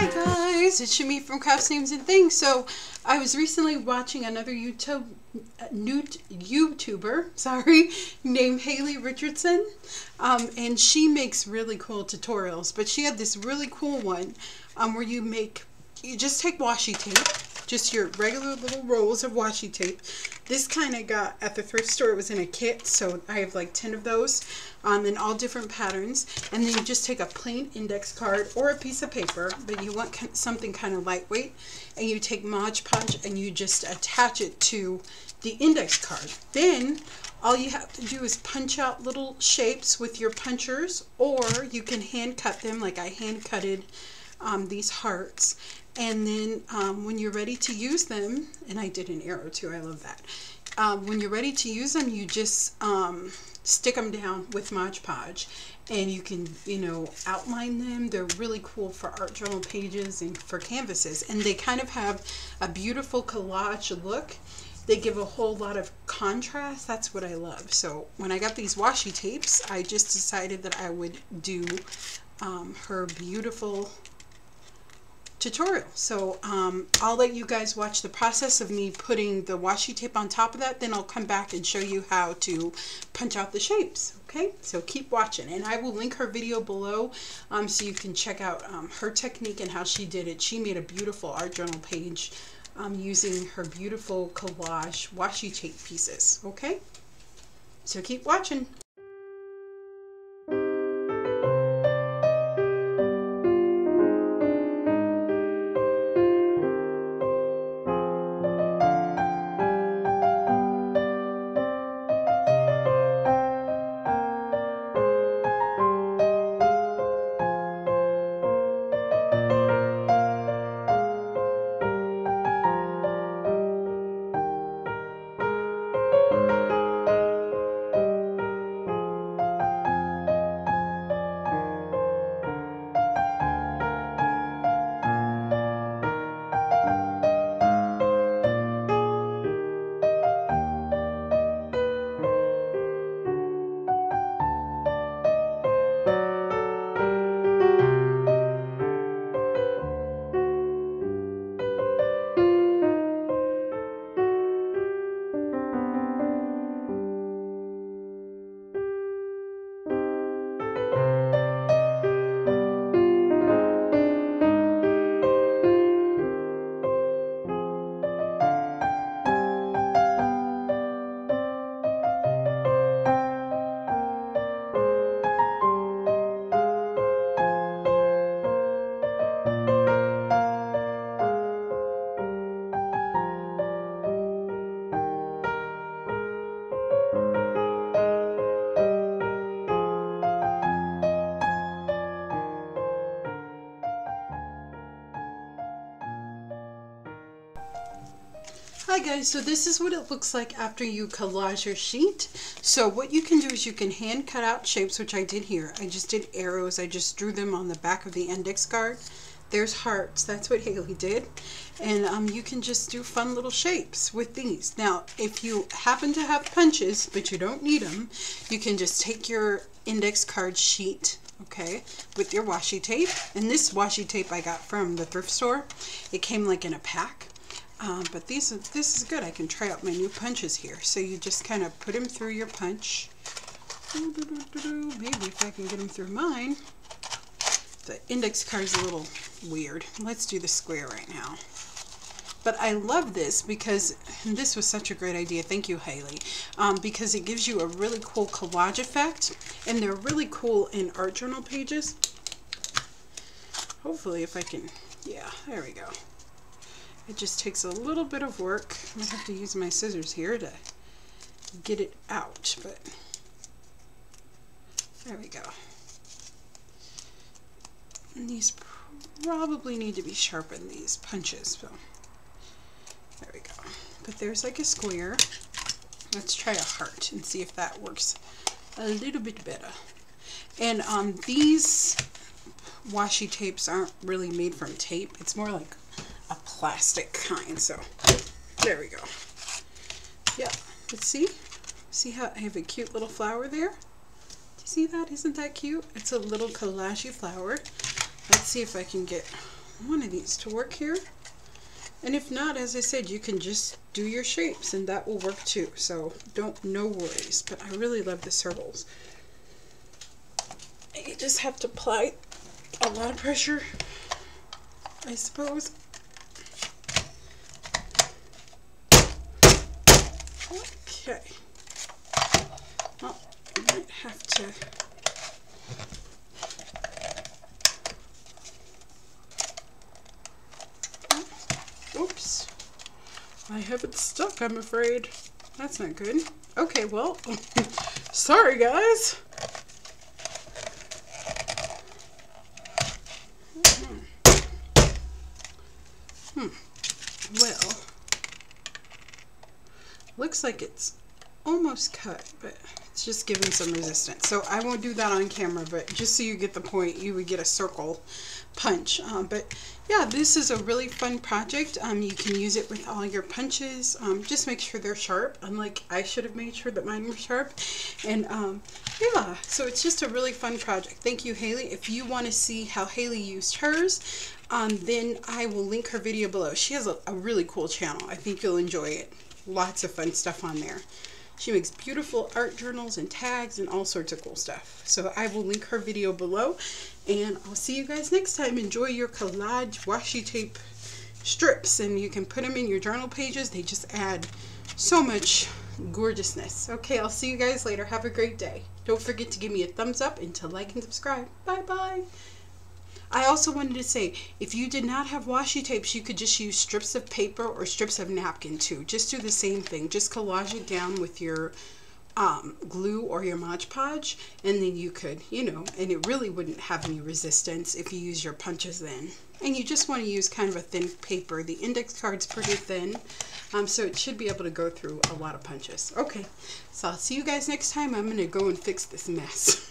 Hi guys, it's Shemi from Crafts Names and Things. So I was recently watching another YouTube new YouTuber, sorry, named Haley Richardson, um, and she makes really cool tutorials. But she had this really cool one um, where you make you just take washi tape just your regular little rolls of washi tape. This kind I got at the thrift store. It was in a kit, so I have like 10 of those um, in all different patterns. And then you just take a plain index card or a piece of paper, but you want something kind of lightweight. And you take Mod Podge and you just attach it to the index card. Then all you have to do is punch out little shapes with your punchers or you can hand cut them like I hand cutted um, these hearts and then um, when you're ready to use them, and I did an arrow too, I love that. Um, when you're ready to use them, you just um, stick them down with Mod Podge and you can, you know, outline them. They're really cool for art journal pages and for canvases. And they kind of have a beautiful collage look. They give a whole lot of contrast. That's what I love. So when I got these washi tapes, I just decided that I would do um, her beautiful tutorial. So um, I'll let you guys watch the process of me putting the washi tape on top of that. Then I'll come back and show you how to punch out the shapes. Okay, so keep watching. And I will link her video below um, so you can check out um, her technique and how she did it. She made a beautiful art journal page um, using her beautiful collage washi tape pieces. Okay, so keep watching. Hi guys, so this is what it looks like after you collage your sheet. So what you can do is you can hand cut out shapes, which I did here. I just did arrows. I just drew them on the back of the index card. There's hearts. That's what Haley did. And um, you can just do fun little shapes with these. Now, if you happen to have punches, but you don't need them, you can just take your index card sheet okay, with your washi tape. And this washi tape I got from the thrift store. It came like in a pack. Um, but these this is good. I can try out my new punches here. So you just kind of put them through your punch. Maybe if I can get them through mine. The index card is a little weird. Let's do the square right now. But I love this because this was such a great idea. Thank you, Haley. Um, because it gives you a really cool collage effect. And they're really cool in art journal pages. Hopefully if I can, yeah, there we go. It just takes a little bit of work. I have to use my scissors here to get it out, but there we go. And these probably need to be sharpened, these punches. So there we go. But there's like a square. Let's try a heart and see if that works a little bit better. And um, these washi tapes aren't really made from tape. It's more like plastic kind. So there we go. Yeah, let's see. See how I have a cute little flower there? Do you see that? Isn't that cute? It's a little collage flower. Let's see if I can get one of these to work here. And if not, as I said, you can just do your shapes and that will work too. So don't, no worries. But I really love the circles. You just have to apply a lot of pressure, I suppose. Okay. Well, I might have to Oops. I have it stuck, I'm afraid. That's not good. Okay, well, sorry guys. Hmm. Well, looks like it's almost cut, but it's just giving some resistance. So I won't do that on camera, but just so you get the point, you would get a circle punch. Um, but yeah, this is a really fun project. Um, you can use it with all your punches. Um, just make sure they're sharp, unlike I should have made sure that mine were sharp. And um, yeah, so it's just a really fun project. Thank you, Haley. If you want to see how Haley used hers, um, then I will link her video below. She has a, a really cool channel. I think you'll enjoy it. Lots of fun stuff on there. She makes beautiful art journals and tags and all sorts of cool stuff. So I will link her video below and I'll see you guys next time. Enjoy your collage washi tape strips and you can put them in your journal pages. They just add so much gorgeousness. Okay, I'll see you guys later. Have a great day. Don't forget to give me a thumbs up and to like and subscribe. Bye bye. I also wanted to say, if you did not have washi tapes, you could just use strips of paper or strips of napkin too. Just do the same thing. Just collage it down with your um, glue or your Mod Podge, and then you could, you know, and it really wouldn't have any resistance if you use your punches then. And you just want to use kind of a thin paper. The index card's pretty thin, um, so it should be able to go through a lot of punches. Okay, so I'll see you guys next time. I'm going to go and fix this mess.